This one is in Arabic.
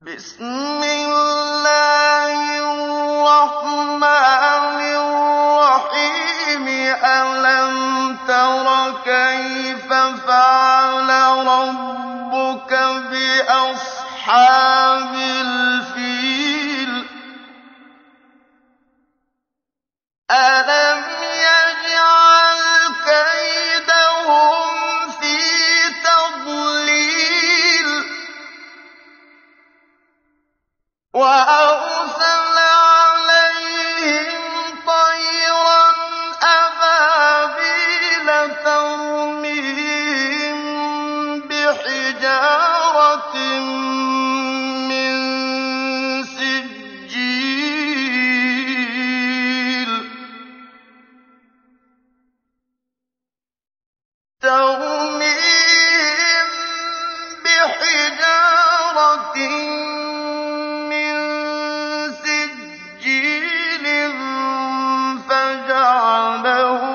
بِسْمِ اللَّهِ الرَّحْمَٰنِ الرَّحِيمِ. أَلَمْ تَرَ كَيْفَ فَعَلَ رَبُّكَ بِأَصْحَابِ وأرسل عليهم طيرا أبابيل ترميهم بحجارة من سجيل وحده